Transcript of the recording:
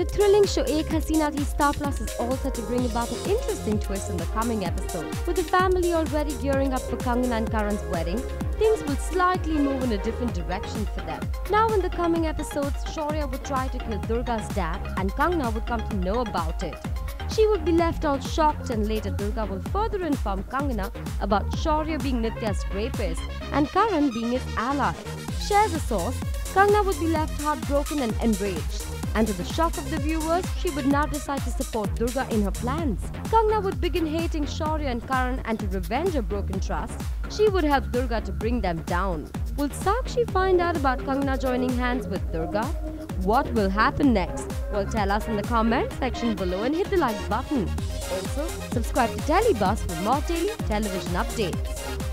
The thrilling show Ek Hasina Star Plus is all set to bring about an interesting twist in the coming episode. With the family already gearing up for Kangana and Karan's wedding, things will slightly move in a different direction for them. Now in the coming episodes, Shaurya would try to kill Durga's dad and Kangana would come to know about it. She would be left all shocked and later Durga will further inform Kangana about Shaurya being Nitya's rapist and Karan being his ally. Shares a source, Kangana would be left heartbroken and enraged. And to the shock of the viewers, she would now decide to support Durga in her plans. Kangana would begin hating Shaurya and Karan and to revenge her broken trust, she would help Durga to bring them down. Will Sakshi find out about Kangana joining hands with Durga? What will happen next? Well, tell us in the comment section below and hit the like button. Also, subscribe to Telebuzz for more daily television updates.